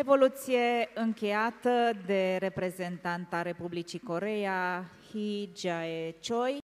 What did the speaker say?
Evoluție încheiată de reprezentanta Republicii Coreea, Hee Jae-choi,